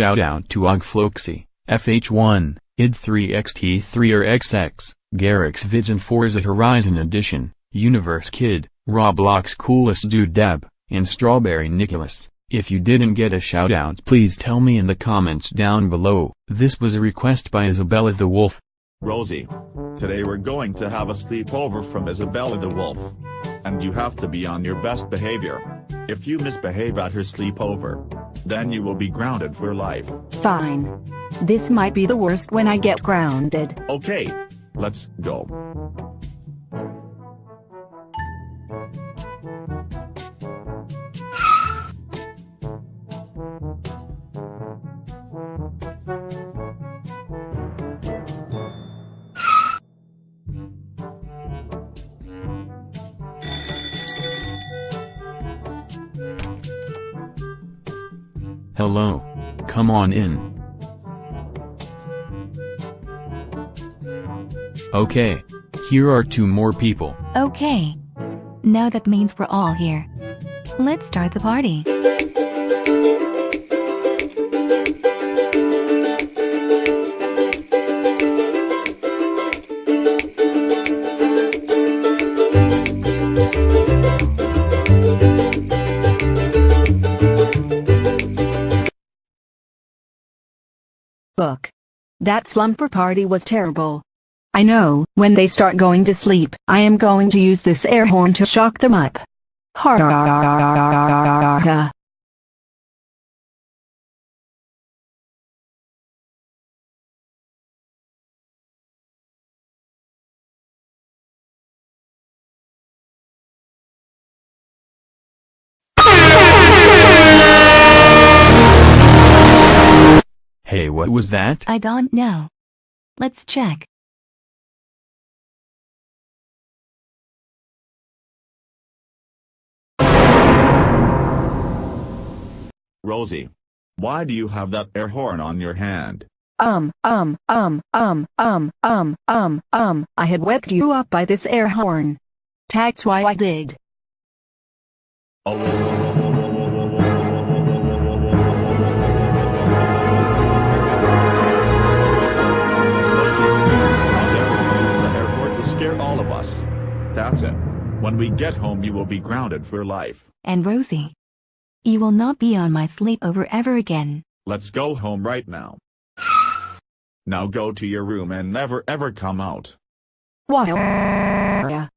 shout out to Ogfloxy, FH1, id3xt3 or XX, Garrix Vids and Forza Horizon Edition, Universe Kid, Roblox Coolest Dude Deb, and Strawberry Nicholas. If you didn't get a shout out please tell me in the comments down below. This was a request by Isabella the Wolf. Rosie. Today we're going to have a sleepover from Isabella the Wolf. And you have to be on your best behavior. If you misbehave at her sleepover, then you will be grounded for life. Fine. This might be the worst when I get grounded. Okay, let's go. Hello. Come on in. Okay. Here are two more people. Okay. Now that means we're all here. Let's start the party. Book. That slumber party was terrible. I know, when they start going to sleep, I am going to use this air horn to shock them up. Ha Hey what was that? I don't know. Let's check. Rosie. Why do you have that air horn on your hand? Um, um, um, um, um, um, um, um, I had wept you up by this air horn. That's why I did. Oh, all of us? That's it. When we get home you will be grounded for life. And Rosie. You will not be on my sleepover ever again. Let's go home right now. Now go to your room and never ever come out. Why?